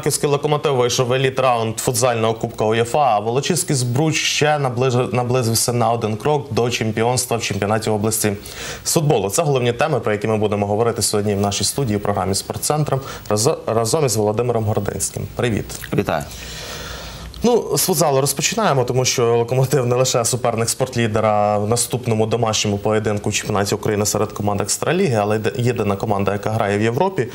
Харківський локомотив вийшов еліт раунд футзального кубка УЄФА, а Волочиський збруч ще наблизився на один крок до чемпіонства в чемпіонаті області з футболу. Це головні теми, про які ми будемо говорити сьогодні в нашій студії в програмі «Спортцентром» разо- разом із Володимиром Гординським. Привіт. Вітаю. Ну, з футзалу розпочинаємо, тому що локомотив не лише суперник спортлідера в наступному домашньому поєдинку в чемпіонаті України серед команд Екстраліги, але єдина команда, яка грає в Європі.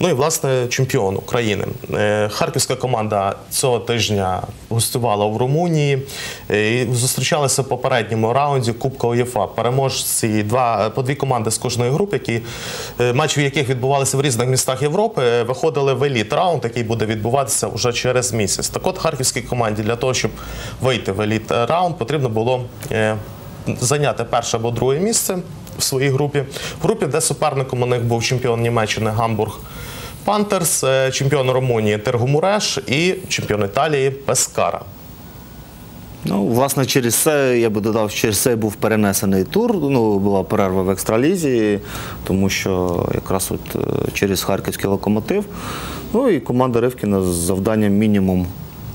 Ну і власне чемпіон України. Е, Харківська команда цього тижня гостювала в Румунії е, і зустрічалися в попередньому раунді Кубка УЄФА. Переможці два по дві команди з кожної групи, які е, матчі яких відбувалися в різних містах Європи, е, виходили в еліт раунд, який буде відбуватися вже через місяць. Так от харківській команді для того, щоб вийти в еліт раунд, потрібно було е, зайняти перше або друге місце в своїй групі. В групі, де суперником у них був чемпіон Німеччини Гамбург. Пантерс, е, чемпіон Румунії Тергумуреш і чемпіон Італії Пескара. Ну, власне, через це я би додав, через це був перенесений тур. Ну, була перерва в екстралізі, тому що якраз от е, через харківський локомотив. Ну і команда Ривкіна з завданням мінімум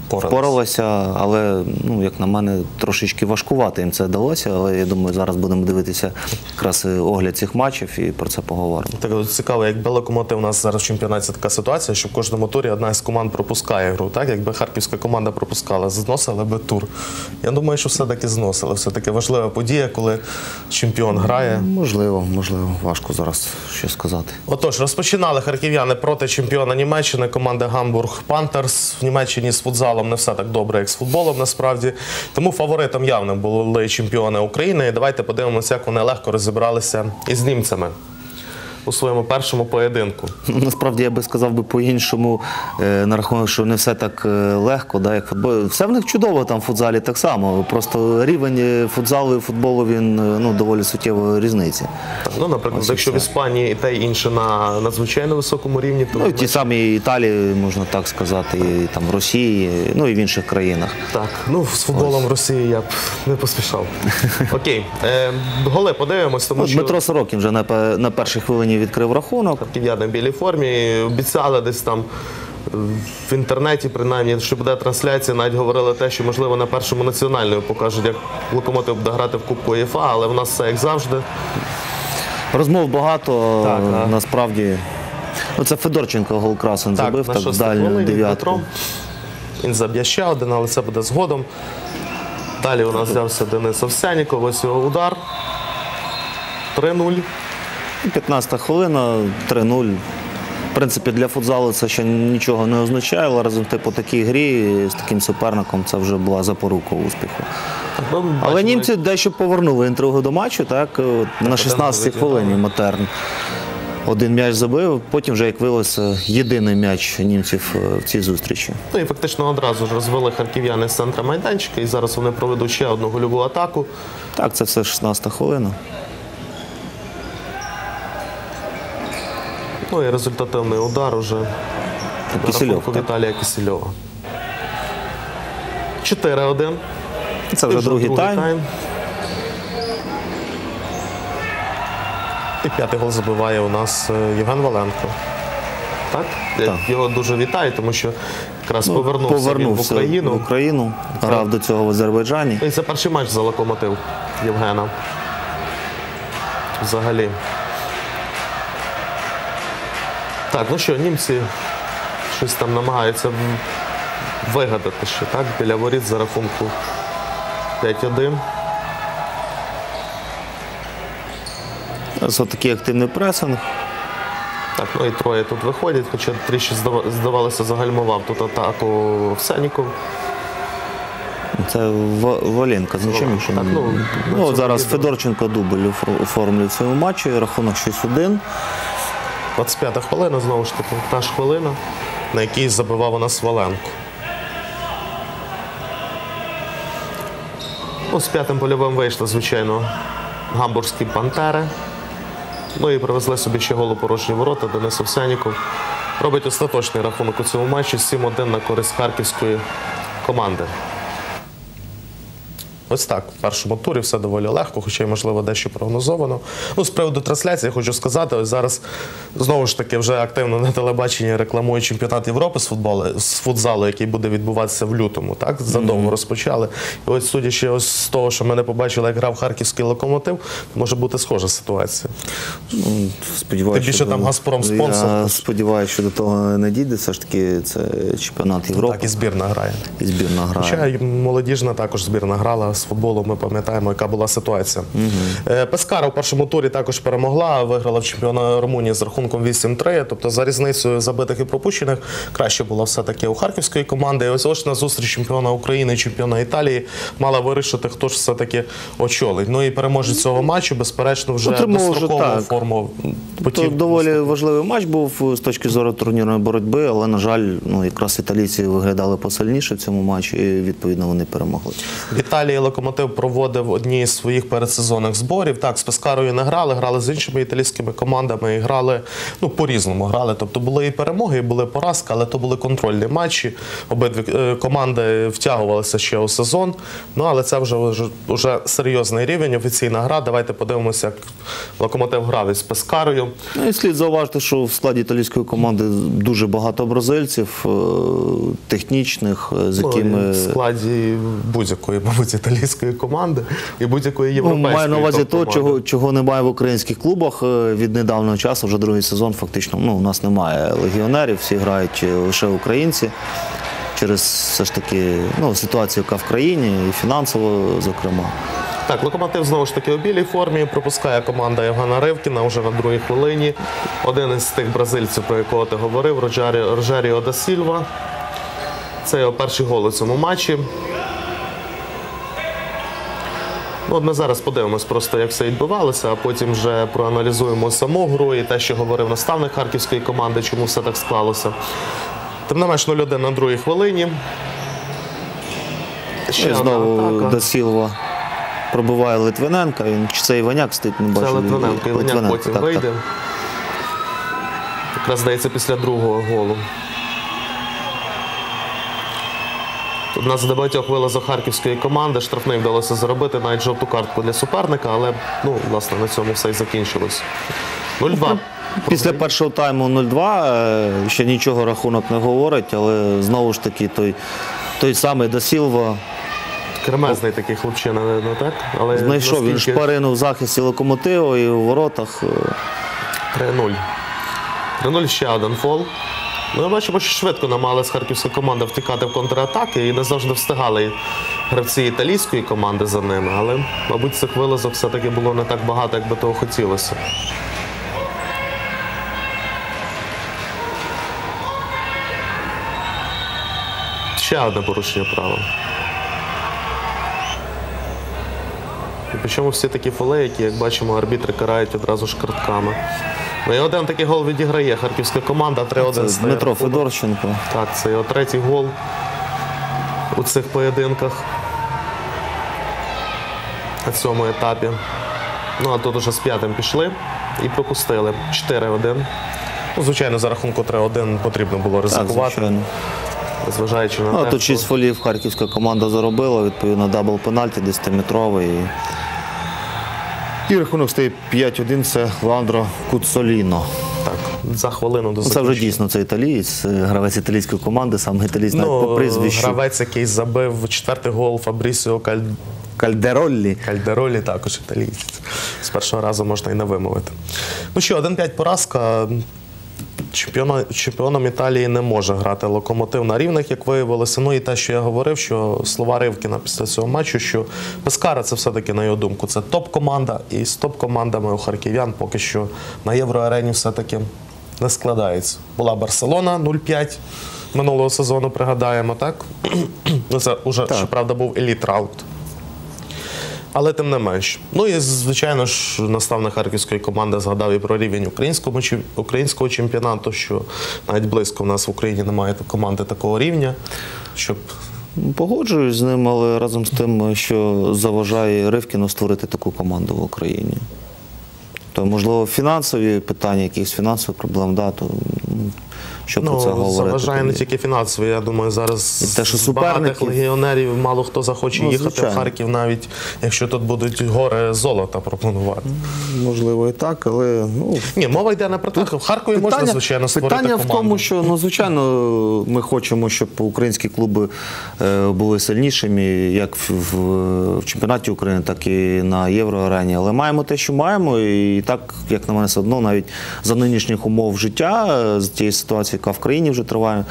Впоралася, але, ну, як на мене, трошечки важкувати їм це вдалося. Але я думаю, зараз будемо дивитися якраз огляд цих матчів і про це поговоримо. Так цікаво, якби локомотив у нас зараз в чемпіонаті така ситуація, що в кожному турі одна із команд пропускає гру. Так, якби харківська команда пропускала, зносили би тур. Я думаю, що все-таки зносили. Все-таки важлива подія, коли чемпіон грає. Можливо, можливо, важко зараз щось сказати. Отож, розпочинали харків'яни проти чемпіона Німеччини, команди Гамбург Пантерс. В Німеччині з футзалом не все так добре, як з футболом, насправді. Тому фаворитом явним були чемпіони України. І давайте подивимося, як вони легко розібралися із німцями у своєму першому поєдинку. Ну, Насправді я би сказав би по-іншому е, на рахунок, що не все так е, легко, да, як футбол. Все в них чудово там в футзалі так само. Просто рівень е, футзалу і футболу він ну, доволі суттєво різниці. Так, Ну, наприклад, Ось якщо в. Іспанії і те і інше на надзвичайно високому рівні, то Ну, ті самі Італії, можна так сказати, і там в Росії, ну і в інших країнах. Так, ну з футболом в Росії я б не поспішав. Окей, е, голи подивимось, тому Ну, що Дмитро Сорокін вже на, на першій хвилині відкрив рахунок. київ'яни в білій формі обіцяли десь там. е, В інтернеті, принаймні, що буде трансляція, навіть говорили те, що можливо на першому національному покажуть, як локомотив буде грати в Кубку ЄФА, але в нас все як завжди. Розмов багато, Так, е, а. насправді. Ну, це Федорченко гол красен забив, на так в дальню дев'ятку. Він заб'є ще один, але це буде згодом. Далі у нас взявся Денис Овсяніков, ось його удар. 3-0. 15 хвилина, 3-0. В принципі, для футзалу це ще нічого не означає, але разом по такій грі з таким суперником це вже була запорука успіху. Але німці дещо повернули інтригу до матчу, так, на 16-й хвилині Матерн. Один м'яч забив, потім вже, як виявилося, єдиний м'яч німців е, в цій зустрічі. Ну і фактично одразу ж розвели харків'яни з центра майданчика, і зараз вони проведуть ще одну гольову атаку. Так, це все 16-та хвилина. Ну і результативний удар уже Кисельов, рахунку так. Віталія Кисельова. 4-1. Це вже другий тайм. І п'ятий гол забиває у нас е, Євген Валенко. Так? Я Так. Його дуже вітаю, тому що якраз повернувся, він в Україну. в Україну, грав до цього в Азербайджані. І це перший матч за локомотив Євгена. Взагалі. Так, ну що, німці щось там намагаються вигадати ще, так? Біля воріт за рахунку 5-1. Це такий активний пресинг. Так, ну і троє тут виходять, хоча трішки здавалося, загальмував тут атаку Овсяніков. Це В- Воленко з нічим іншим. Так, ну, ну, зараз. Федорченко дубль офор- оформлює в цьому матчі, рахунок 6-1. 25 хвилина, знову ж таки, та ж хвилина, на якій забивав у нас Валенко. Ну, з п'ятим польовим вийшли, звичайно, гамбурзькі пантери. Ну і привезли собі ще голу порожні ворота. Денис Овсяніков робить остаточний рахунок у цьому матчі 7-1 на користь харківської команди. Ось так, в першому турі все доволі легко, хоча й можливо дещо прогнозовано. Ну, з приводу трансляції, я хочу сказати, ось зараз знову ж таки вже активно на телебаченні рекламують чемпіонат Європи з футболу з футзалу, який буде відбуватися в лютому. Так задовго розпочали. І ось судячи ось з того, що ми не побачили, як грав харківський локомотив, може бути схожа ситуація. Ну, сподіваюся, більше там «Газпром» спонсор, Я сподіваюся, що до того не дійде. Все ж таки, це чемпіонат Європи Так і збірна грає. і збірна грає. Хоча молодіжна також збірна грала з футболу. Ми пам'ятаємо, яка була ситуація. Е, Пескара в першому турі також перемогла, виграла в чемпіона Румунії з рахунком 8-3. Тобто за різницею забитих і пропущених краще було все-таки у харківської команди. І ось ось на зустріч чемпіона України і чемпіона Італії мала вирішити, хто ж все-таки очолить. Ну і переможець цього матчу, безперечно, вже дострокову форму То потім. доволі важливий матч був з точки зору турнірної боротьби, але, на жаль, ну, якраз італійці виглядали посильніше в цьому матчі, і відповідно вони перемогли. В Італії локомотив проводив одні з своїх передсезонних зборів. Так, з Пескарою не грали, грали з іншими італійськими командами і грали ну по-різному. Грали. Тобто були і перемоги, і були поразки, але то були контрольні матчі. Обидві е, команди втягувалися ще у сезон. Ну але це вже вже, вже серйозний рівень, офіційна гра. Давайте подивимося, як локомотив грав із Пескарою. Ну, і слід зауважити, що в складі італійської команди дуже багато бразильців, е, технічних, е, з Ну, якими в складі будь-якої, мабуть, італійської команди і будь-якої Ну, європейської. маю на увазі то, чого, чого немає в українських клубах е, від недавнього часу, вже другий сезон фактично. Ну, у нас немає легіонерів, всі грають е, лише українці. Через все ж таки ну, ситуацію, яка в країні, і фінансово, зокрема. Так, локомотив знову ж таки у білій формі. Пропускає команда Євгена Ривкіна вже на другій хвилині. Один із тих бразильців, про якого ти говорив, Роджарі, Рожеріо да Сільва. Це його перший гол у цьому матчі. Ну, от ми зараз подивимось просто, як все відбувалося, а потім вже проаналізуємо саму гру і те, що говорив наставник харківської команди, чому все так склалося. Тим не менш 0-1 на другій хвилині. Ще І знову атака. до Сілва пробиває Литвиненка. Він чи це Іваняк стоїть, не Це. Литвиненко, і Леняк потім так, вийде. так. Якраз здається після другого голу. Нас за дебатьох вилазок харківської команди. Штрафний вдалося заробити навіть жовту картку для суперника, але ну, власне на цьому все і закінчилось. 0-2. Після першого тайму 0-2 е, ще нічого рахунок не говорить, але знову ж таки той, той самий Досілва Кремезний такий хлопчина, не, так? Але знайшов він шпарину в захисті локомотиву і у воротах. е, 3-0. 3-0 ще один фол. Ну, ми бачимо, що швидко намагалась харківська команда втікати в контратаки і не завжди встигали гравці італійської команди за ними. Але, мабуть, цих вилазок все-таки було не так багато, як би того хотілося. Ще одне порушення правил. І причому всі такі фоли, які, як бачимо, арбітри карають одразу ж картками. Ну і один такий гол відіграє харківська команда 3-1 Це Дмитро. Федорченко. Так, це його третій гол у цих поєдинках на цьому етапі. Ну, а тут уже з п'ятим пішли і пропустили. 4-1. Ну, звичайно, за рахунку 3-1 потрібно було ризикувати, звичайно. зважаючи на Ну, а те, тут що- 6 фолів харківська команда заробила, відповідно, double пенальті 10-метровий. І... рахунок стає 5-1, це Ландро Куцоліно. так, за хвилину до Ну, Це вже дійсно це італієць, е, гравець італійської команди, сам італієць навіть по Ну, прізвищу. гравець, який забив четвертий гол Фабрісіо Каль... Кальдероллі. Кальдеролі, також італійець. З першого разу можна і не вимовити. Ну що, 1-5 поразка. Чемпіона, чемпіоном Італії не може грати локомотив на рівних, як виявилося. Ну і те, що я говорив, що слова Ривкіна після цього матчу, що Пескара це все-таки, на його думку, це топ-команда. І з топ-командами у харків'ян поки що на євроарені все-таки не складається. Була Барселона 0-5 минулого сезону, пригадаємо, так? це вже, щоправда, був еліт раунд. Але тим не менш. Ну і звичайно ж, наставник харківської команди згадав і про рівень українського, українського чемпіонату, що навіть близько в нас в Україні немає команди такого рівня, щоб Погоджуюсь з ним, але разом з тим, що заважає Ривкіну створити таку команду в Україні. То, можливо, фінансові питання, якихось фінансових проблем, да, то що про Ну, це говорити. заважає не тільки фінансово. Я думаю, зараз І те, що багатих суперників- легіонерів мало хто захоче Ну, їхати звичайно. в Харків, навіть якщо тут будуть гори золота пропонувати. Можливо, і так, але ну, Ні, мова йде не про те. В Харкові можна, звичайно, створити питання команду. в тому, що ну звичайно ми хочемо, щоб українські клуби е, були сильнішими, як в, в, в чемпіонаті України, так і на євроарені. Але маємо те, що маємо, і так, як на мене, все одно, навіть за нинішніх умов життя, е, з тієї ситуації, яка в країні вже триває.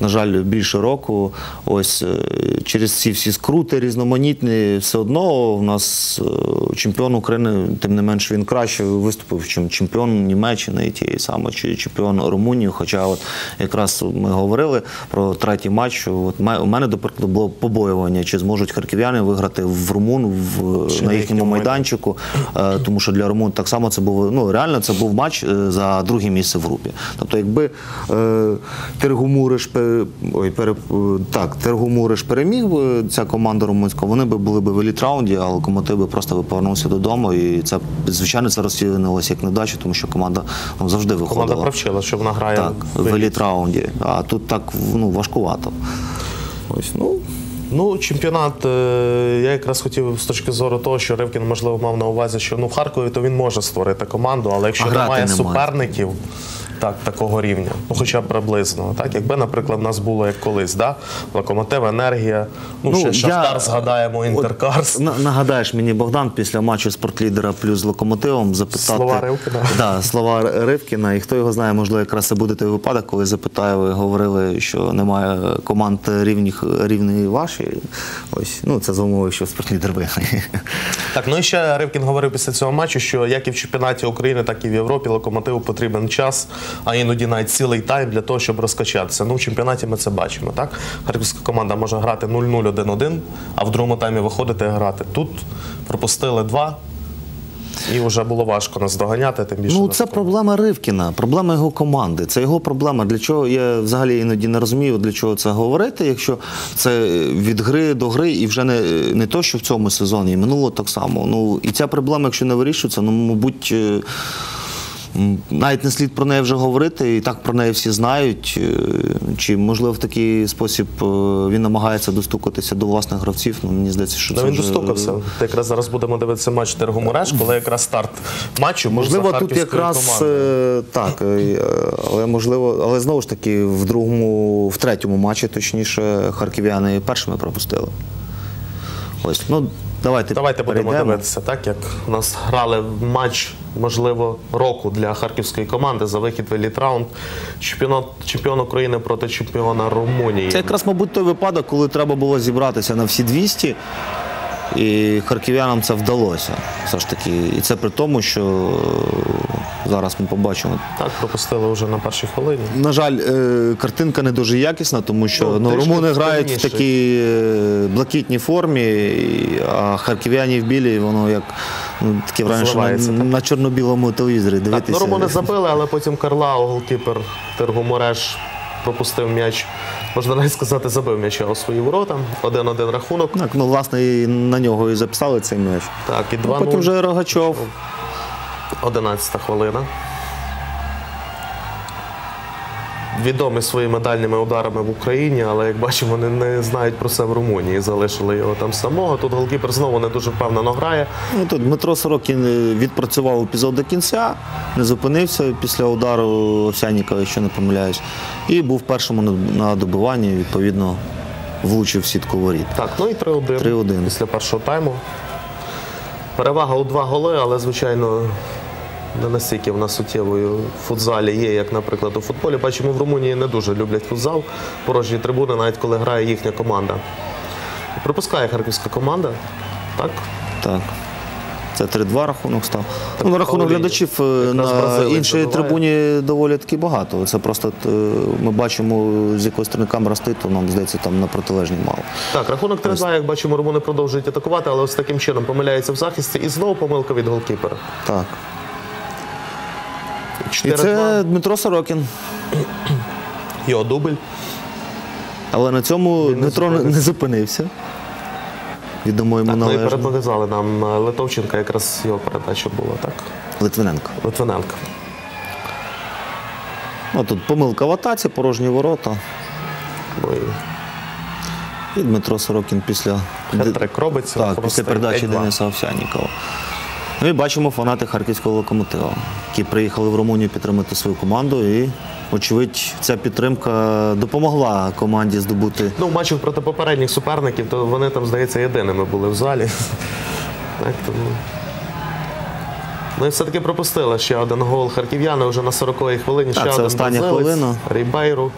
На жаль, більше року. Ось е, через ці всі скрути різноманітні, все одно в нас е, чемпіон України, тим не менш, він краще виступив, чим чемпіон Німеччини і тієї саме, чи чемпіон Румунії. Хоча, от якраз ми говорили про третій матч. От у мене, до прикладу, було побоювання, чи зможуть харків'яни виграти в Румун в, Чи на їхньому майданчику, е, тому що для Румун так само це був ну реально це був матч за друге місце в групі. Тобто, якби е, Тергумуриш ой, пере, так, Тергумуриш переміг би ця команда румунська, вони би були б в еліт-раунді, а локомотив би просто би повернувся додому. І це звичайно це розцінилося як невдача, тому що команда ну, завжди виходила. Команда провчила, що вона грає так, в в еліт. еліт-раунді. А тут так ну, важкувато. Ось, ну, Ну, чемпіонат, е, я якраз хотів з точки зору того, що Ривкін, можливо, мав на увазі, що ну, в Харкові то він може створити команду, але якщо А немає немає. суперників так, такого рівня, ну хоча б приблизно. Так, якби, наприклад, в нас було як колись, да? локомотив, енергія, ну, Ну, ще я- Шахтар згадаємо, Інтеркарс. От, нагадаєш мені Богдан після матчу спортлідера плюс з локомотивом запитати Слова Ривкіна. Да, слова Ривкіна. І хто його знає, можливо, якраз це буде той випадок, коли запитаю, ви говорили, що немає команд рівних рівної ваші. Ось ну це за умови, що спортлідер виграє. Так, ну і ще Ривкін говорив після цього матчу, що як і в чемпіонаті України, так і в Європі локомотиву потрібен час, а іноді навіть цілий тайм для того, щоб розкачатися. Ну, в чемпіонаті ми це бачимо. Так? Харківська команда може грати 0-0, 1-1, а в другому таймі виходити і грати. Тут пропустили два, і вже було важко нас доганяти, тим більше. Ну, це проблема Ривкіна, проблема його команди. Це його проблема. Для чого я взагалі іноді не розумію, для чого це говорити, якщо це від гри до гри, і вже не, не то, що в цьому сезоні, і минуло так само. Ну і ця проблема, якщо не вирішується, ну мабуть. Е, Навіть не слід про неї вже говорити, і так про неї всі знають. Е, Чи можливо в такий спосіб е, він намагається достукатися до власних гравців? Ну мені здається, що Ну, це він вже... достукався. Та якраз зараз будемо дивитися матч Тергомуреш, коли якраз старт матчу. Можливо, тут якраз командою. е, так, е, але можливо, але знову ж таки, в другому, в третьому матчі, точніше, харків'яни першими пропустили. Ось, ну давайте. Давайте будемо перейдемо. дивитися, так як у нас грали матч, можливо, року для харківської команди за вихід в еліт раунд. Чемпіонат чемпіон України проти чемпіона Румунії. Це якраз, мабуть, той випадок, коли треба було зібратися на всі 200, і харків'янам це вдалося. Все ж таки. І це при тому, що е, зараз ми побачимо. Так, пропустили вже на першій хвилині. На жаль, е, картинка не дуже якісна, тому що Ну, ну, румуни грають в такій е, блакитній формі, а харків'яні в білій, воно як ну, таке враження, що на, на чорно-білому телевізорі Так, дивитися. ну, Румуни забили, але потім Карлао, голкіпер Тергомуреш, пропустив м'яч. Можна навіть сказати, забив м'яча у свої ворота. 1-1 рахунок. Так, ну, власне, і на нього і записали цей м'яч. Так, і 2-0. Потім вже Рогачов. 11 хвилина. Відомий своїми дальніми ударами в Україні, але як бачимо, вони не знають про це в Румунії. Залишили його там самого. Тут голкіпер знову не дуже впевнено грає. Ну, тут Дмитро Сорокін е, відпрацював епізод до кінця, не зупинився після удару Овсянніка, якщо не помиляюсь. І був першому на- на добиванні, відповідно, влучив сітку воріт. Так, ну і 3-1 3-1. після першого тайму. Перевага у два голи, але, звичайно, не настільки вона суттєвою в футзалі є, як, наприклад, у футболі. Бачимо, в Румунії не дуже люблять футзал, порожні трибуни, навіть коли грає їхня команда. Припускає харківська команда. Так, Так. Це 3-2 рахунок став. Ну, на рахунок Пауліні. глядачів е, на іншій трибуні доволі таки багато. Це просто е, ми бачимо, з якої сторони камера стоїть, то нам здається, там на протилежній мало. Так, рахунок 3-2, як бачимо, румуни продовжують атакувати, але ось таким чином помиляється в захисті. І знову помилка від голкіпера. Так. І 4-2. це Дмитро Сорокін. Його дубль. Але на цьому не Дмитро не, зупинився. не зупинився. Відомо йому Так, ну і належно. переповідали нам е, Литовченка, якраз його передача була, так? Литвиненко. Литвиненко. Ну, тут помилка в атаці, порожні ворота. Ну, і І Дмитро Сорокін після, Хет-трик робиться. так, просто після передачі 5-2. Дениса Овсянікова. Ну і бачимо фанати харківського локомотива, які приїхали в Румунію підтримати свою команду. І, очевидь, ця підтримка допомогла команді здобути. Ну, в матчах проти попередніх суперників, то вони там, здається, єдиними були в залі. Так, тому... Ну і все-таки пропустили ще один гол харків'яни вже на 40-й хвилині. Ще це один остання хвилина. Рейбейру.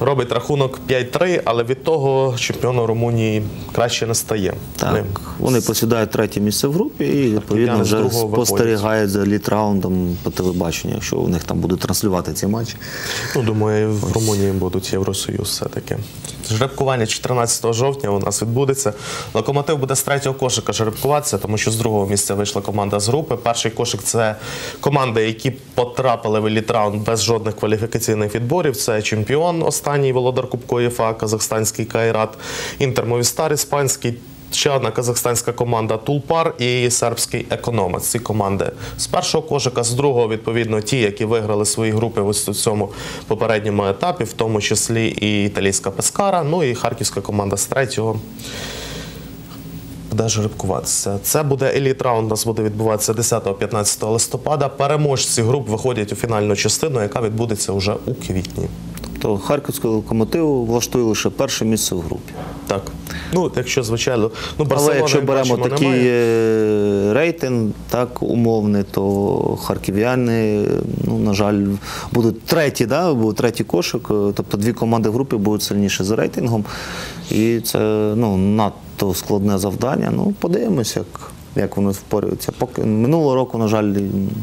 Робить рахунок 5-3, але від того чемпіону Румунії краще не стає. Так, Ми- вони посідають третє місце в групі і відповідно вже спостерігають за літ-раундом по телебаченню, якщо у них там будуть транслювати ці матчі. Ну, думаю, в Румунії будуть Євросоюз все-таки. Жеребкування 14 жовтня у нас відбудеться. Локомотив буде з третього кошика жеребкуватися, тому що з другого місця вийшла команда з групи. Перший кошик це команди, які потрапили в еліт-раунд без жодних кваліфікаційних відборів. Це чемпіон, останній володар Кубку ЄФА, казахстанський Кайрат, Інтер Мовістар, іспанський. Ще одна казахстанська команда Тулпар і сербський економець. Ці команди з першого кошика, з другого, відповідно, ті, які виграли свої групи в ось цьому попередньому етапі, в тому числі і італійська Пескара, ну і харківська команда з третього. Буде жеребкуватися. Це буде еліт раунд. У нас буде відбуватися 10-15 листопада. Переможці груп виходять у фінальну частину, яка відбудеться вже у квітні. То харківський локомотив влаштує лише перше місце в групі. Так. Ну, якщо звичайно, ну Але якщо беремо бачимо, такий немає. е, рейтинг, так умовний, то харків'яни, ну на жаль, будуть треті, да, буде третій кошик. Тобто дві команди в групі будуть сильніші за рейтингом. І це ну, надто складне завдання. Ну, подивимось, як, як воно впорюється. Поки минулого року, на жаль,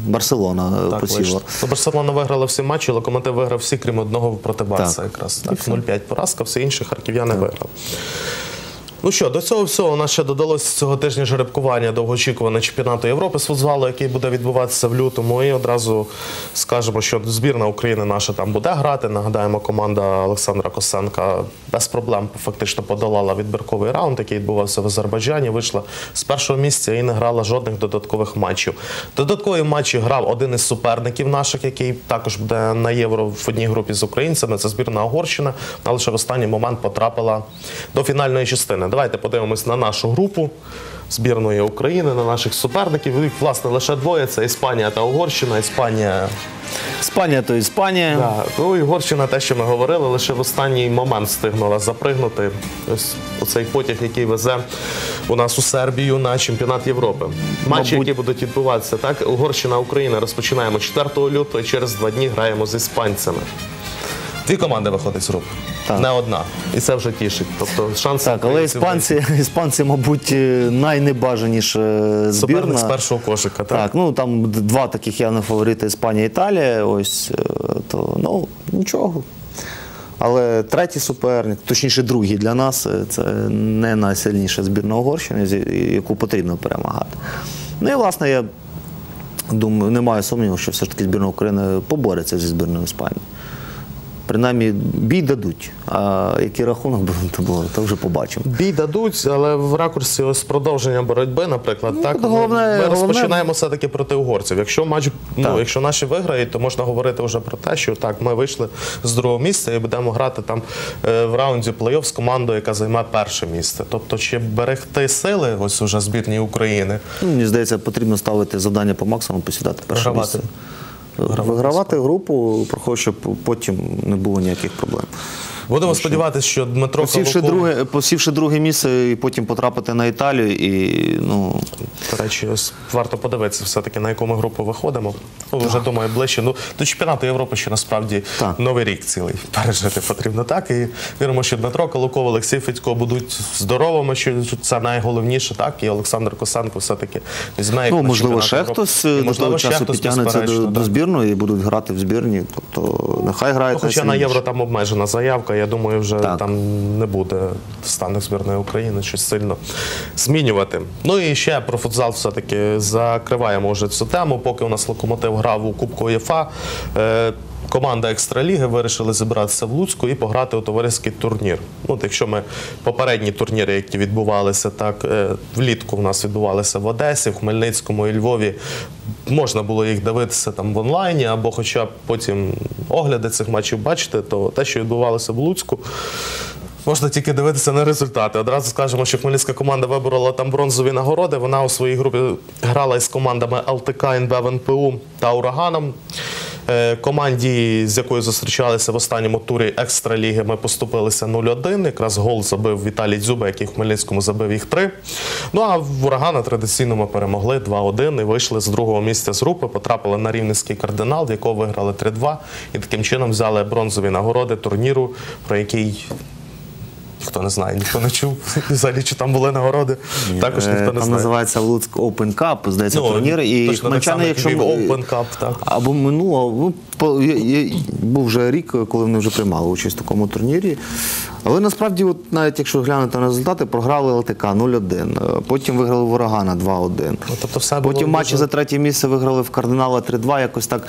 Барселона е, Так, посіла. Ну, Барселона виграла всі матчі, локомотив виграв всі, крім одного проти Барса. Так. Якраз так. все. 0-5 поразка, все інше харків'яни виграли. Ну що, до цього всього у нас ще додалося цього тижня жеребкування довгоочікуваного чемпіонату Європи з футзалу, який буде відбуватися в лютому. І одразу скажемо, що збірна України наша там буде грати. Нагадаємо, команда Олександра Косенка без проблем фактично подолала відбірковий раунд, який відбувався в Азербайджані. Вийшла з першого місця і не грала жодних додаткових матчів. Додаткові матчі грав один із суперників наших, який також буде на євро в одній групі з українцями. Це збірна Угорщина, але лише в останній момент потрапила до фінальної частини. Давайте подивимось на нашу групу збірної України, на наших суперників. Їх, власне, лише двоє: це Іспанія та Угорщина. Іспанія Іспанія то Іспанія. Да. Ну і Угорщина, те, що ми говорили, лише в останній момент встигнула запригнути. Ось оцей потяг, який везе у нас у Сербію на чемпіонат Європи. Матчі, Мабуть- які будуть відбуватися, так Угорщина, Україна розпочинаємо 4 лютого і через два дні граємо з іспанцями. Дві команди виходять з груп. Так. Не одна. І це вже тішить. Тобто шанси Так, але українців іспанці, іспанці, мабуть, е, найнебажаніша збірна. суперник з першого кошика. Так? Так, ну там д- два таких явно фаворити Іспанія і Італія. Ось е, то ну нічого. Але третій суперник, точніше, другий для нас, е, це не найсильніша збірна Угорщини, з- яку потрібно перемагати. Ну і власне я думаю, не маю сумніву, що все ж таки збірна України побореться зі збірною Іспанії. Принаймні, бій дадуть. А який рахунок було, то вже побачимо. Бій дадуть, але в ракурсі ось продовження боротьби, наприклад, так ми- головне- ми головне- розпочинаємо все таки проти угорців. Якщо матч, ну якщо наші виграють, то можна говорити вже про те, що так, ми вийшли з другого місця і будемо грати там е, в раунді плей-офф з командою, яка займає перше місце. Тобто, чи берегти сили, ось уже збірні України, Ну, Мені здається, потрібно ставити завдання по максимуму, посідати перше Вигравати. місце. Вигравати групу, проходить, щоб потім не було ніяких проблем. Будемо сподіватися, що Дмитро Посівши Калуков- друге, посівши друге місце і потім потрапити на Італію, і ну До речі, ось варто подивитися все-таки, на яку ми групу виходимо. Ну, вже думаю, ближче. Ну, до чемпіонату Європи ще насправді Так. новий рік цілий пережити потрібно так. І віримо, що Дмитро Калуков, Олексій Федько будуть здоровими, що це найголовніше, так. І Олександр Косенко все-таки візьме їх ну можливо, ще Європи. хтось І, е, до можливо, ще часу хтось, підтягнеться до, до збірної і будуть грати в збірні. Тобто нехай грають. Ну, хоча на євро там обмежена заявка, я думаю, вже Так. там не буде станок збірної України щось сильно змінювати. Ну і ще про футзал все-таки закриваємо вже цю тему. Поки у нас локомотив грав у Кубку УЄФА. Команда Екстраліги вирішили зібратися в Луцьку і пограти у товариський турнір. Ну, якщо ми попередні турніри, які відбувалися так, е, влітку в нас відбувалися в Одесі, в Хмельницькому і Львові, можна було їх дивитися там в онлайні, або хоча б потім огляди цих матчів бачити, то те, що відбувалося в Луцьку. Можна тільки дивитися на результати. Одразу скажемо, що хмельницька команда виборола там бронзові нагороди. Вона у своїй групі грала із командами ЛТК, НБ, НПУ та Ураганом. Е, Команді, з якою зустрічалися в останньому турі екстраліги, ми поступилися 0-1. Якраз гол забив Віталій Дзюба, який в Хмельницькому забив їх 3. Ну а в Урагана традиційно ми перемогли 2-1 і вийшли з другого місця з групи, потрапили на рівненський кардинал, в якого виграли 3-2. І таким чином взяли бронзові нагороди турніру, про який Ніхто не знає, ніхто не чув. Взагалі, чи там були нагороди. Також Е, ніхто не Там знає. називається Луцьк Open Cup, здається, Ну, турнір. І точно так хмельчани, само, якщо Open Cup, так. або минуло, ну по я, я, був вже рік, коли вони вже приймали участь в такому турнірі. Але насправді, от навіть якщо глянути на результати, програли ЛТК 0-1, е, потім виграли в Урагана 2-1. Ну, тобто все було Потім матчі дуже- за третє місце виграли в кардинала 3-2, якось так.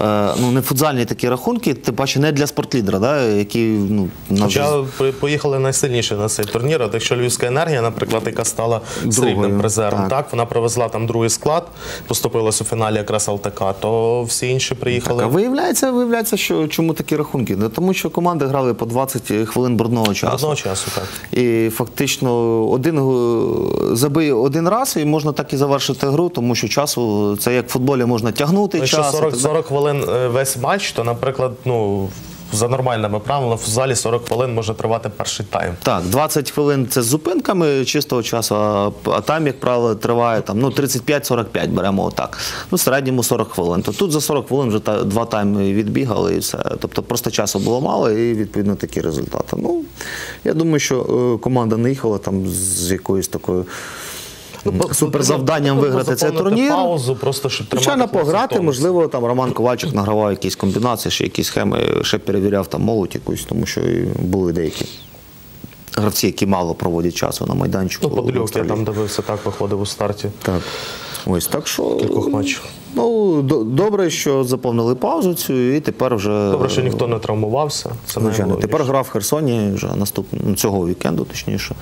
Е, ну, не футзальні такі рахунки, тим паче не для спортлідера, да, який ну, на Хоча при- поїхали найсильніше на цей турнір. От якщо Львівська енергія, наприклад, яка стала срібним Другою, призером, так. так. вона привезла там другий склад, поступилась у фіналі якраз ЛТК, то всі інші приїхали. А виявляється, виявляється, що чому такі рахунки? Ну, тому що команди грали по 20 хвилин брудного часу. Одного часу, так. І фактично один забий один раз, і можна так і завершити гру, тому що часу це як в футболі можна тягнути Якщо час. і 40, 40 хвилин е, весь матч, то, наприклад, ну, за нормальними правилами в залі 40 хвилин може тривати перший тайм. Так, 20 хвилин це з зупинками чистого часу, а, там, як правило, триває ну, 35-45 беремо отак. Ну, в середньому 40 хвилин. То тут за 40 хвилин вже два тайми відбігали і все. Тобто просто часу було мало і відповідно такі результати. Ну, я думаю, що е, команда не їхала там з якоюсь такою. Суперзавданням Потрібно виграти цей турнір. паузу, просто щоб Звичайно, пограти, можливо, там Роман Ковальчик награвав якісь комбінації, ще якісь схеми, ще перевіряв там молодь якусь, тому що були деякі гравці, які мало проводять часу на майданчику. Ну, в я там дивився, так виходив у старті. Так. Ось так що. Кількох матчів. Ну, до- добре, що заповнили паузу цю, і тепер вже. Добре, що ніхто не травмувався. Це Звичайно, найголовніше. тепер гра в Херсоні вже наступного ну, цього вікенду, точніше,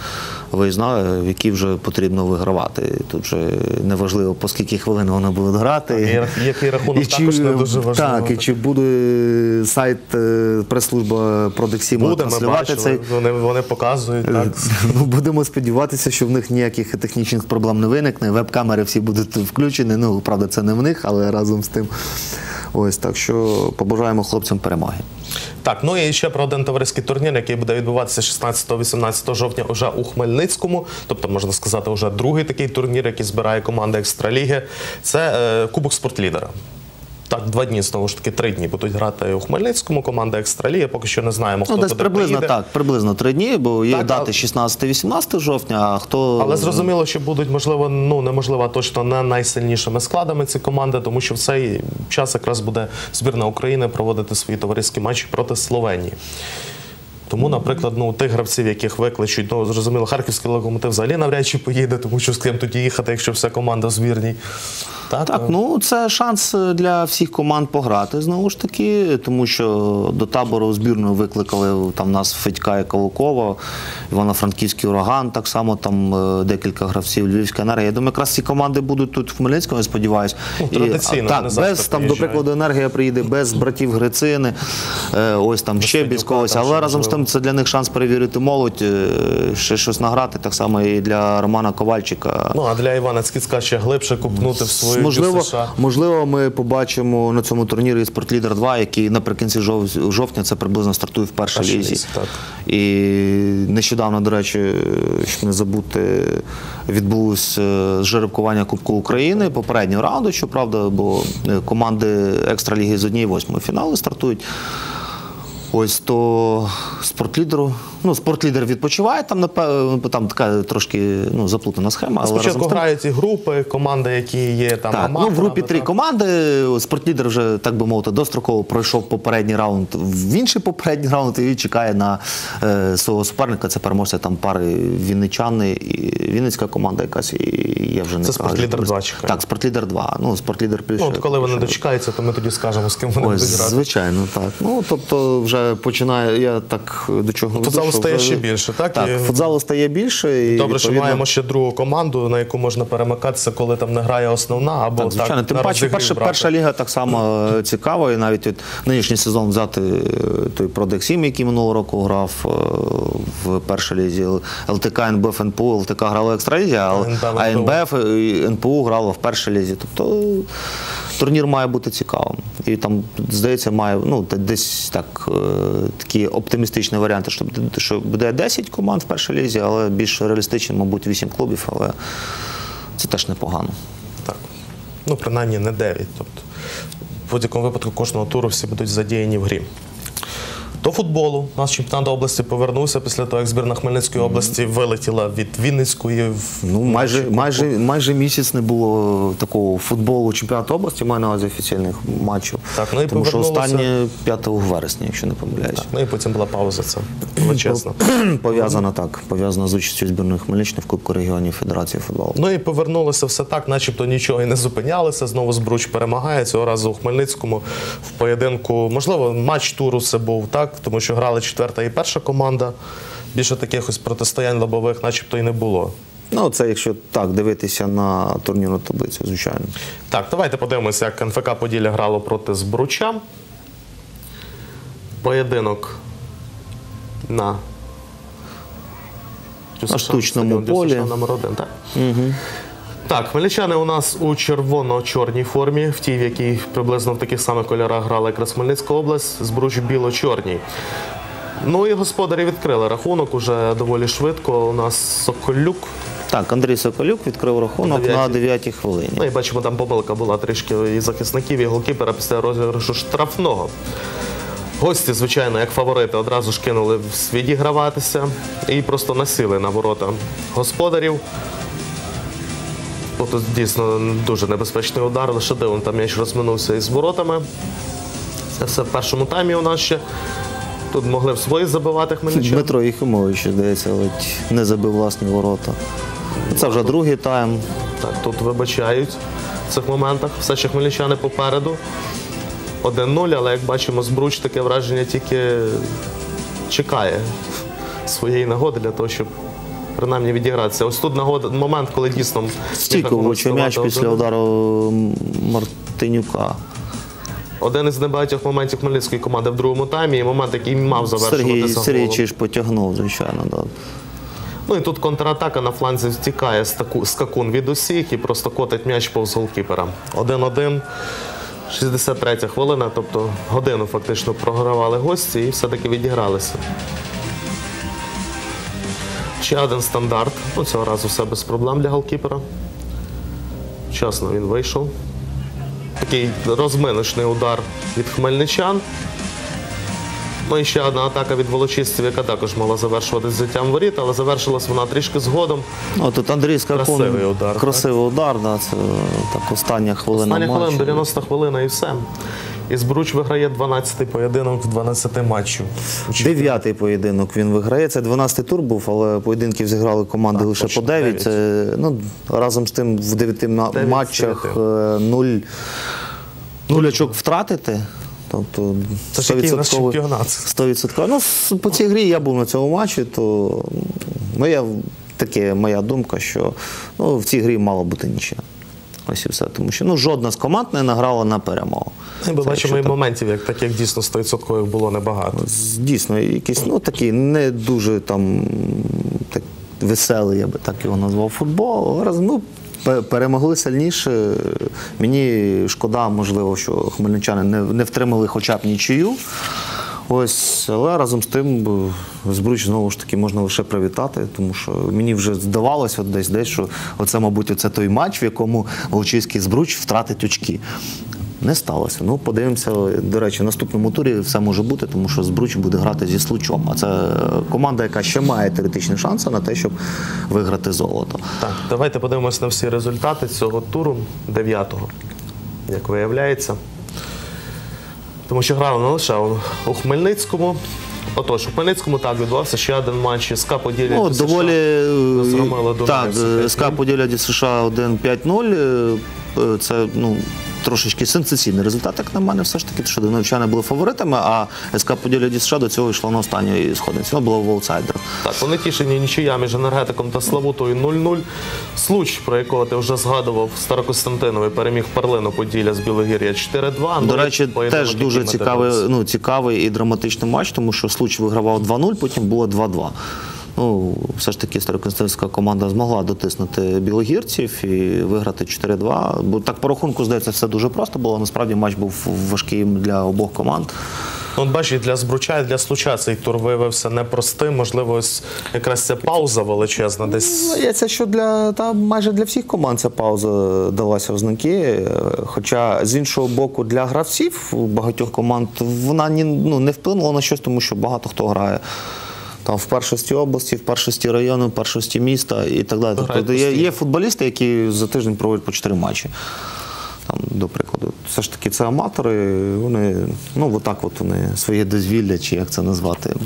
виїзна, в якій вже потрібно вигравати. Тут вже неважливо, по скільки хвилин вони будуть грати. І який рахунок також не дуже важливо. Так, і чи буде сайт е, прес-служба Продексіма Буде, ми транслювати бачили, цей. вони, вони показують. Так. Ну, будемо сподіватися, що в них ніяких технічних проблем не виникне. Веб-камери всі будуть включені. Ну, правда, це не в них, але разом з тим. Ось так що побажаємо хлопцям перемоги. так, ну і ще про один товариський турнір, який буде відбуватися 16-18 жовтня уже у Хмельницькому. Тобто, можна сказати, вже другий такий турнір, який збирає команда Екстраліги. Це е, Кубок спортлідера. Так, два дні, знову ж таки, три дні будуть грати у Хмельницькому. Команда Екстраліги. Поки що не знаємо, хто Ну, десь туди приблизно приїде. так, приблизно три дні, бо є Так, дати 16-18 жовтня, а хто. Але зрозуміло, що будуть можливо, ну неможливо, а точно не найсильнішими складами ці команди, тому що в цей час якраз буде збірна України проводити свої товариські матчі проти Словенії. Тому, наприклад, ну тих гравців, яких викличуть, ну зрозуміло, харківський локомотив взагалі навряд чи поїде, тому що з ким тоді їхати, якщо вся команда збірній. Так, Так, ну це шанс для всіх команд пограти знову ж таки, тому що до табору збірну викликали там нас Федька і Калукова, Івано-Франківський ураган, так само там е, декілька гравців Львівська енергія. Я думаю, якраз ці команди будуть тут в Хмельницькому, я сподіваюся. Ну, І, традиційно а, так, без там, до прикладу, енергія приїде без братів Грицини, е, ось там ще без когось. Але разом з тим це для них шанс перевірити молодь, е, ще щось награти, так само і для Романа Ковальчика. Ну а для Івана Цкіцка ще глибше купнути в свою Можливо, США. можливо, ми побачимо на цьому турнірі Спортлідер 2, який наприкінці жов- жовтня це приблизно стартує в першій лізі. лізі, так. І нещодавно, до речі, щоб не забути, відбулось е, жеребкування Кубку України попереднього раунду, щоправда, бо е, команди екстраліги з однієї восьмої фіналу стартують. Ось то спортлідеру. Ну, спортлідер відпочиває, там, напевно, там така трошки ну, заплутана схема. але Спочатку тим- грають і групи, команди, які є там так, ну, в групі три команди. Спортлідер вже, так би мовити, достроково пройшов попередній раунд в інший попередній раунд і чекає на е, свого суперника. Це переможця там пари Вінничани і Вінницька команда якась. І я вже не Це. «Спортлідер 2» чекає. Так, спортлідер 2. Ну, спортлідер більше. Ну, от коли вони дочекаються, то ми тоді скажемо, з ким вони Ось, будуть грати. звичайно, так. Ну, тобто, вже починає, я так до чого веду, що стає ще більше, так? Так, І- футзалу стає більше. І, Добре, що відповідно, маємо ще другу команду, на яку можна перемикатися, коли там не грає основна, або Так, звичайно, так, тим паче, перша, перша ліга так само е, цікава, і навіть от нинішній сезон взяти е, той Продексім, який минулого року грав е, в першій лізі ЛТК, НБФ, НПУ, ЛТК грали в екстралізі, а, НБФ, а НБФ і НПУ грало в першій лізі. Тобто турнір має бути цікавим. І там, здається, має ну, десь так, е, такі оптимістичні варіанти, що, буде- що буде 10 команд в першій лізі, але більш реалістично, мабуть, 8 клубів, але це теж непогано. Так. Ну, принаймні не 9. Тобто, в будь-якому випадку кожного туру всі будуть задіяні в грі. До футболу наш чемпіонат області повернувся після того, як збірна Хмельницької області вилетіла від Вінницької в Ну, майже, майже, майже місяць не було такого футболу чемпіонату області, маю на увазі офіційних матчів. Так, ну і Тому що останнє 5 вересня, якщо не помиляюсь. Так, Ну і потім була пауза. Це величезна. Пов'язана так, пов'язана з участю збірної Хмельниччини в Кубку регіонів Федерації футболу. Ну і повернулося все так, начебто нічого і не зупинялося. Знову Збруч перемагає цього разу у Хмельницькому в поєдинку. Можливо, матч туру це був так, тому що грали четверта і перша команда. Більше таких ось протистоянь лобових, начебто, і не було. Ну, це якщо так дивитися на турнірну таблицю, звичайно. Так, давайте подивимося, як НФК Поділля грало проти Збруча. Поєдинок на, На штучному стадіон полі. Номер один, так? Угу. Так, хмельничани у нас у червоно-чорній формі, в тій, в якій приблизно в таких самих кольорах грала якраз Хмельницька область, збруч біло-чорній. Ну і господарі відкрили рахунок уже доволі швидко. У нас Соколюк Так, Андрій Соколюк відкрив рахунок На на 9-й хвилині. Ну і бачимо, там помилка була трішки і захисників, і голкіпера після розіграшу штрафного. Гості, звичайно, як фаворити, одразу ж кинули відіграватися і просто насіли на ворота господарів. Бо Тут дійсно дуже небезпечний удар, лише дивом там м'яч розминувся із воротами. Це все в першому таймі у нас ще. Тут могли в свої забивати хмельничани. Дмитро Єхимович, здається, ледь не забив власні ворота. Це вже другий тайм. Так, тут вибачають в цих моментах. Все ще хмельничани попереду. 1-0, але як бачимо, Збруч таке враження тільки чекає своєї нагоди для того, щоб принаймні відігратися. Ось тут нагода, момент, коли дійсно Стійко влучив м'яч після удару Мартинюка. Один із небагатьох моментів хмельницької команди в другому таймі, і момент, який мав Сергій, завершуватися Сергій. Чиж потягнув, звичайно. Да. Ну і тут контратака на фланзі втікає скакун від усіх і просто котить м'яч повз голкіпера. 1-1. 63 хвилина, тобто годину фактично програвали гості і все-таки відігралися. Ще один стандарт. Ну, цього разу все без проблем для голкіпера. Вчасно він вийшов. Такий розминочний удар від хмельничан. Ну і ще одна атака від волочистів, яка також мала завершуватись взяттям воріт, але завершилась вона трішки згодом. Ну, тут Андрій Скакун. Красивий удар, так? Красивий удар, да, це так остання хвилина Остання хвилина, 90 хвилина і все. І Збруч виграє 12-й поєдинок в 12 матчів. Дев'ятий поєдинок він виграє. Це 12-й тур був, але поєдинків зіграли команди Так, лише по 9. Це, ну, разом з тим в 9 ма- Дев'ять з матчах дев'яти. 0, 0 очок втратити. Тобто Це ж який у нас 100%. чемпіонат. 100%. Ну, по цій грі я був на цьому матчі, то моя, таке моя думка, що ну, в цій грі мало бути нічия. Ось і все. Тому що ну, жодна з команд не награла на перемогу. Ми бачимо і так. моментів, як таких дійсно 100% було небагато. Дійсно, якийсь ну, такий не дуже там так, веселий, я би так його назвав, футбол. Раз, ну, перемогли сильніше. Мені шкода, можливо, що хмельничани не, не втримали хоча б нічию. Ось, але разом з тим збруч знову ж таки можна лише привітати, тому що мені вже здавалося десь, десь, що оце, мабуть, оце той матч, в якому Волочиський збруч втратить очки. не сталося. Ну, подивимося. До речі, в наступному турі все може бути, тому що Збруч буде грати зі случом. А це команда, яка ще має теоретичні шанси на те, щоб виграти золото. Так, давайте подивимось на всі результати цього туру дев'ятого, як виявляється. Тому що грав не лише у, Хмельницькому. Отож, у Хмельницькому так відбувався ще один матч СК Поділля. Ну, доволі е, Розгромили так, Донецьк е, СК Поділля Ді США 1-5-0. е, е, Це ну, трошечки сенсаційний результат, як на мене, все ж таки, що донеччани були фаворитами, а СК Поділля Ді США до цього йшло на останньої сходинці. Воно було в аутсайдерах. Так, вони тішені нічия між енергетиком та Славутою 0-0. Случ, про якого ти вже згадував, Старокостянтиновий переміг Перлину Поділля з Білогір'я 4-2. Ну, До речі, теж дуже цікавий, ну, цікавий і драматичний матч, тому що Случ вигравав 2-0, потім було 2-2. Ну, все ж таки староконстантинська команда змогла дотиснути білогірців і виграти 4-2. Бо так по рахунку, здається, все дуже просто було. Насправді матч був важкий для обох команд. Ну, От бачиш, для збруча і для случа цей тур виявився непростим. Можливо, ось якраз ця пауза величезна десь. Здається, що для та майже для всіх команд ця пауза далася в знаки. Хоча з іншого боку, для гравців багатьох команд вона ні, ну, не вплинула на щось, тому що багато хто грає. Там в першості області, в першості району, в першості міста і так далі. Тобто є, є футболісти, які за тиждень проводять по 4 матчі. Там, до прикладу, все ж таки це аматори, вони ну отак от вони своє дозвілля, чи як це назвати,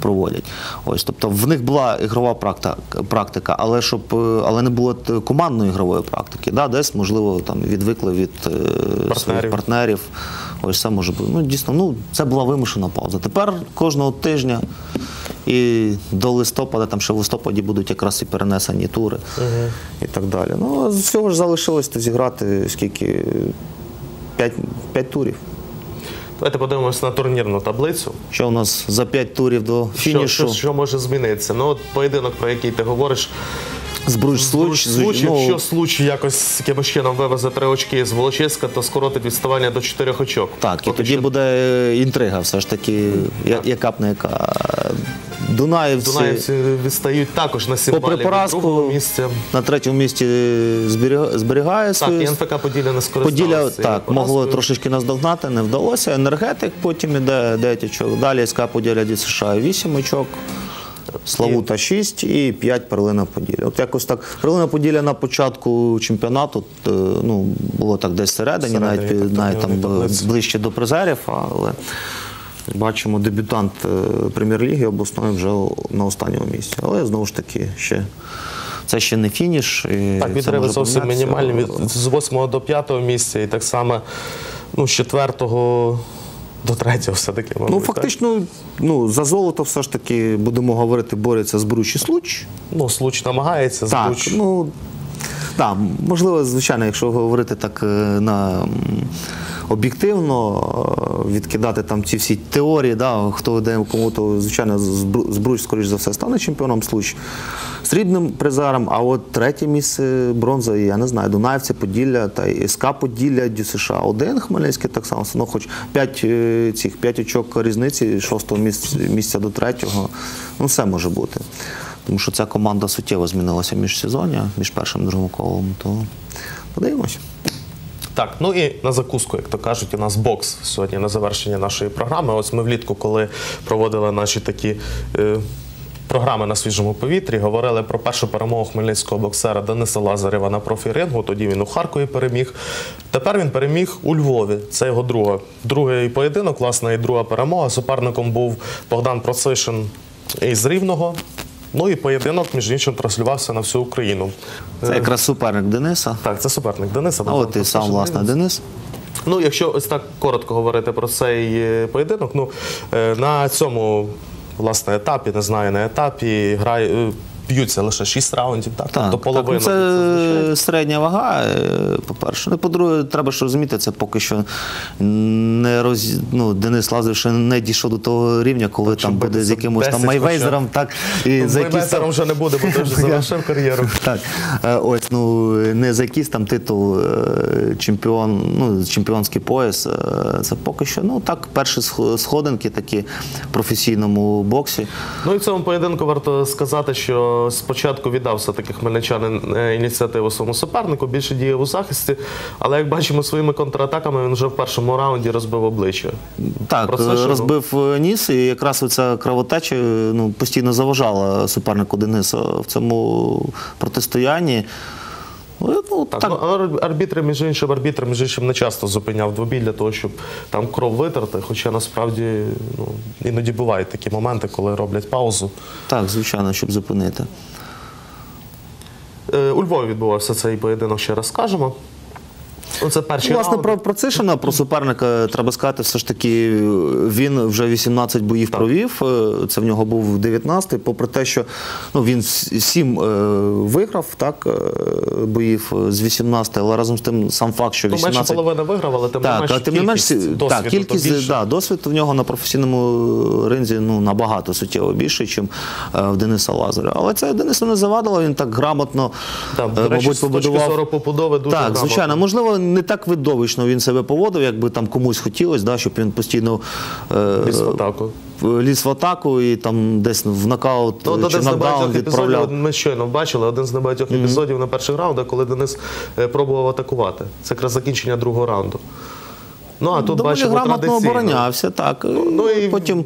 проводять. Ось, тобто в них була ігрова практика, практика але щоб е, але не було командної ігрової практики. Да, десь, можливо, там відвикли від е, Партнерів. своїх партнерів. Ось це може бути. Ну, дійсно, ну це була вимушена пауза. Тепер кожного тижня і до листопада, там ще в листопаді будуть якраз і перенесені тури і так далі. Ну, з всього ж залишилось зіграти скільки? П'ять, п'ять турів. Давайте подивимося на турнірну таблицю. Що у нас за п'ять турів до фінішу? що, що може змінитися? Ну, от поєдинок, про який ти говориш, Збруч случ. случай, ну, якщо случай якось якимось чином вивезе три очки з Волочиська, то скоротить відставання до чотирьох очок. Так, і тоді що буде е, інтрига, все ж таки, я- яка б не яка. Дунаївці, Дунаївці відстають також на сім Попри поразку, місця. на третьому місці зберіга- зберігає Так, свою і НФК Поділля не. Поділля так, могло трошечки наздогнати, не вдалося. Енергетик потім іде 9 очок. Далі СК Поділля Ді США 8 очок. Славута 6 і 5 Перлина Поділля. От якось так. Перлина Поділля на початку чемпіонату е, ну, було так десь всередині, Всередині, навіть, навіть там ближче до призерів, але бачимо, дебютант е, прем'єр-ліги обласної вже на останньому місці. Але знову ж таки ще. Це ще не фініш. і Так, відриви зовсім мінімальні від з 8 до 5 місця, і так само ну, з 4 до 3 все-таки. Ну, фактично, ну, за золото все ж таки, будемо говорити, борються Збруч і Случ. Ну, Случ намагається, Так, Збруч. ну, так, можливо, звичайно, якщо говорити так е, на об'єктивно, е, відкидати там ці всі теорії, да, хто де кому, то звичайно Збру- Збруч, скоріш за все, стане чемпіоном Случ срібним призером, а от третє місце бронза, я не знаю, Дунаївці, Поділля та СК Поділля, США. Один Хмельницький так само, ну хоч п'ять е, цих п'ять очок різниці, шостого місця, місця до третього, ну все може бути. Тому що ця команда суттєво змінилася між сезоні, між першим і другим колом, то подивимось. Так, ну і на закуску, як то кажуть, у нас бокс сьогодні на завершення нашої програми. Ось ми влітку, коли проводили наші такі. Е, Програми на свіжому повітрі говорили про першу перемогу хмельницького боксера Дениса Лазарєва на профі-рингу. Тоді він у Харкові переміг. Тепер він переміг у Львові. Це його друга. другий поєдинок, власне, і друга перемога. Суперником був Богдан Процишин із Рівного. Ну і поєдинок, між іншим, транслювався на всю Україну. Це якраз суперник Дениса. Так, це суперник Дениса. А от і сам, власне, Денис. Ну, якщо ось так коротко говорити про цей е, поєдинок, ну е, на цьому власне етапі, не знаю, на етапі грає. Б'ються лише 6 раундів, так, Так, до половини. так, ну, це середня вага, е, по-перше. Ну, по-друге, треба ж розуміти, це поки що не роз... ну, Денис Лазарів ще не дійшов до того рівня, коли там буде з якимось там 10 майвейзером, так, і Ну, за якісь там... вже не буде, бо ти вже завершив кар'єру. Так, е, ось ну не за якийсь там титул е, чемпіон, ну чемпіонський пояс. Це поки що ну так, перші сходинки такі в професійному боксі. Ну і в цьому поєдинку варто сказати, що спочатку віддав все-таки хмельничанин е, ініціативу своєму супернику, більше діяв у захисті, але як бачимо, своїми контратаками він вже в першому раунді розбив обличчя. Так, Про це що, ну? розбив е, ніс, і якраз оця кровотеча е, ну, постійно заважала супернику Дениса в цьому протистоянні. Ну, ну, Так, так, Ну, арбітри, між іншим, арбітр, між іншим, не часто зупиняв двобій для того, щоб там кров витерти. Хоча насправді ну, іноді бувають такі моменти, коли роблять паузу. так, звичайно, щоб зупинити. Е, У Львові відбувався цей поєдинок, ще раз скажемо. Ну, Це перший Власне, раунд. про, про Цишина, про суперника треба сказати, все ж таки він вже 18 боїв провів. е, Це в нього був 19-й, попри те, що ну, він 7 е, виграв так, е, боїв з 18, але разом з тим сам факт, що Ну, менше 18... половини виграв, але тим не Так, менш тим не менш, досвіду так, то кількість більше. да, досвід в нього на професійному ринзі ну, набагато суттєво більше, ніж в Дениса Лазаря. Але це Денису не завадило, він так грамотно, Так, е, речі, мабуть, з точки побудував. зору побудови дуже Так, грамотно. звичайно, можливо, не так видовищно він себе поводив, якби там комусь хотілося, да, щоб він постійно е, Ліз в атаку. ліз в атаку і там десь в нокаут Ну, чи один з нокдаун небагатьох епізодів, ми щойно бачили, один з небагатьох епізодів на перших раундах, коли Денис е, пробував атакувати. Це якраз закінчення другого раунду. Ну, а тут Доволі бачимо грамотно традиційно. оборонявся, так. ну і- потім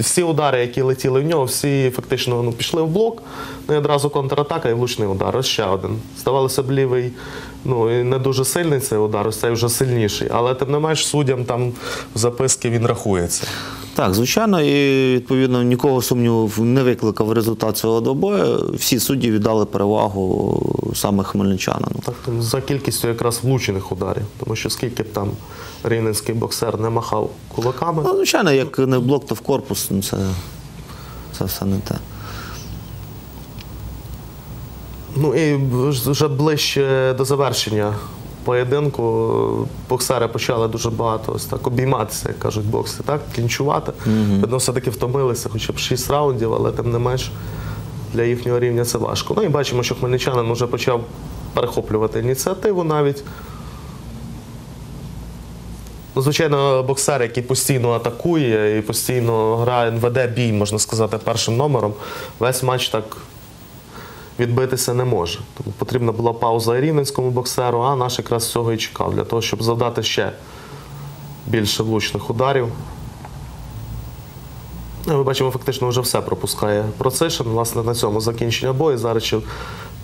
Всі удари, які летіли в нього, всі фактично ну, пішли в блок. Ну і одразу контратака і влучний удар. Ось ще один. Здавалося б, лівий, ну і не дуже сильний цей удар, ось цей вже сильніший. Але тим не менш суддям там в записки він рахується. Так, звичайно, і відповідно нікого сумніву не викликав результат цього двобою. Всі судді віддали перевагу саме хмельничанину. Так, там за кількістю якраз влучених ударів. Тому що скільки б там рівненський боксер не махав кулаками. Ну, звичайно, як не в блок, то в корпус, ну це, це все не те. Ну і вже ближче до завершення поєдинку боксери почали дуже багато ось так обійматися, як кажуть бокси, так, клінчувати. Видно, все-таки втомилися, хоча б 6 раундів, але тим не менш для їхнього рівня це важко. Ну і бачимо, що хмельничанин вже почав перехоплювати ініціативу навіть. Ну, звичайно, боксер, який постійно атакує і постійно грає, веде бій, можна сказати, першим номером, весь матч так відбитися не може. Тому потрібна була пауза і рівненському боксеру, а наш якраз цього і чекав, для того, щоб завдати ще більше влучних ударів. Ну, Ми бачимо, фактично вже все пропускає Процишин. Власне, на цьому закінчення бою. Зараз ще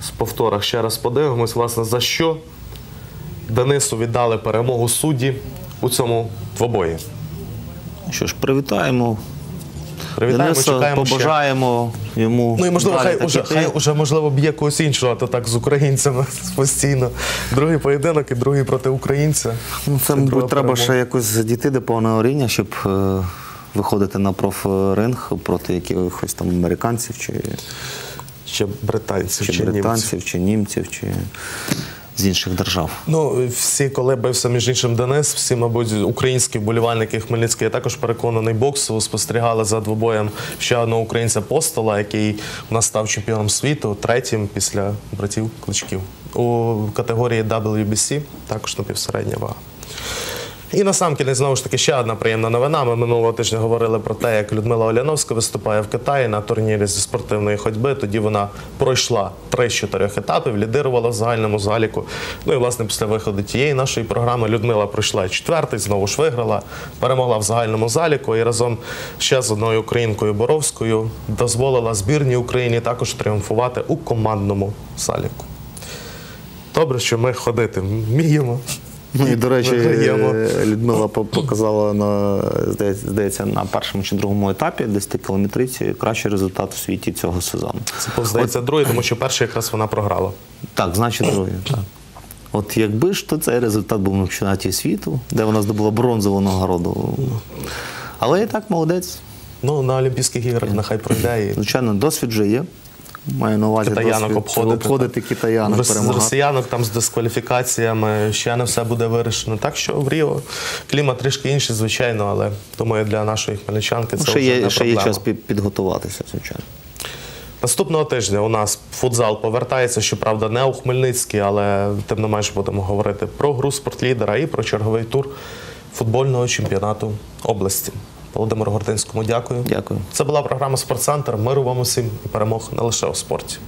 з повторах ще раз подивимось, власне, за що Денису віддали перемогу судді у цьому двобої. Що ж, привітаємо. Привітаємо, Дениса, чекаємо ще. йому. Ну і можливо, хай уже, хай уже можливо б'є когось іншого, а то так з українцями постійно. Другий поєдинок і другий проти українця. Ну, це, мабуть, треба перемога. ще якось дійти до повного рівня, щоб е, виходити на профринг проти якихось там американців чи, ще британців чи, чи, німців. британців, чи німців, чи з інших держав. Ну, всі, коли бився між іншим Денис, всі, мабуть, українські вболівальники Хмельницький, я також переконаний боксу, спостерігали за двобоєм ще одного українця Постола, який у нас став чемпіоном світу, третім після братів Кличків у категорії WBC, також напівсередня вага. І на сам кінець, знову ж таки, ще одна приємна новина. Ми минулого тижня говорили про те, як Людмила Оляновська виступає в Китаї на турнірі зі спортивної ходьби. Тоді вона пройшла три з чотирьох етапів, лідирувала в загальному заліку. Ну і власне після виходу тієї нашої програми Людмила пройшла четвертий, знову ж виграла, перемогла в загальному заліку і разом ще з одною українкою Боровською дозволила збірній Україні також тріумфувати у командному заліку. Добре, що ми ходити вміємо. Ну і, до речі, Виграємо. Людмила показала на здається, здається, на першому чи другому етапі 10 кілометриці кращий результат у світі цього сезону. Це здається другий, тому що перший якраз вона програла. Так, значить, другий. Так. От якби ж то цей результат був на чемпіонаті світу, де вона здобула бронзову нагороду. Але і так молодець. Ну, на Олімпійських іграх нехай пройде і Звичайно, досвід вже є. Маю на увазі китаянок досвід обходити. обходити китаянок, Рос- перемагати. Росіянок там з дискваліфікаціями ще не все буде вирішено. Так що в Ріо клімат трішки інший, звичайно, але думаю, для нашої хмельничанки це Ну, ще вже є, не ще є час підготуватися, звичайно. Наступного тижня у нас футзал повертається, щоправда, не у Хмельницький, але тим не менш будемо говорити про гру спортлідера і про черговий тур футбольного чемпіонату області. Володимиру Гординському дякую. Дякую. Це була програма Спортцентр. Миру вам усім і перемог не лише у спорті.